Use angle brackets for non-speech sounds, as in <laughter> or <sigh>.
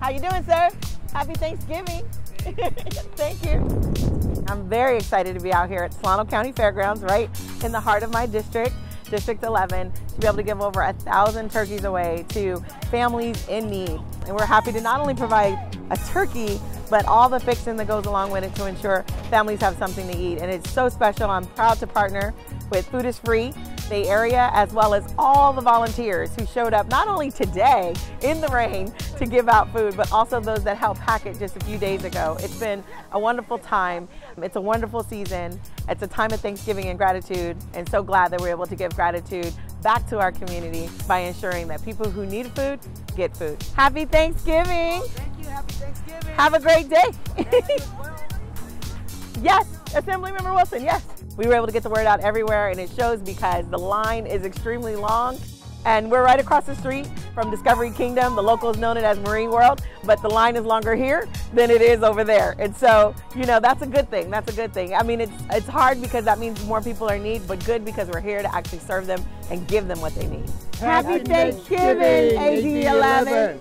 How you doing, sir? Happy Thanksgiving. <laughs> Thank you. I'm very excited to be out here at Solano County Fairgrounds, right in the heart of my district, District 11, to be able to give over a thousand turkeys away to families in need. And we're happy to not only provide a turkey, but all the fixing that goes along with it to ensure families have something to eat. And it's so special. I'm proud to partner with Food is Free Bay Area, as well as all the volunteers who showed up not only today in the rain to give out food, but also those that helped pack it just a few days ago. It's been a wonderful time. It's a wonderful season. It's a time of Thanksgiving and gratitude, and so glad that we're able to give gratitude back to our community by ensuring that people who need food get food. Happy Thanksgiving! Thank you. Happy Thanksgiving. Have a great day. <laughs> yes, Assemblymember Wilson, yes. We were able to get the word out everywhere and it shows because the line is extremely long and we're right across the street from Discovery Kingdom. The locals known it as Marine World, but the line is longer here than it is over there. And so, you know, that's a good thing. That's a good thing. I mean, it's it's hard because that means more people are in need, but good because we're here to actually serve them and give them what they need. Happy Thanksgiving, AD11.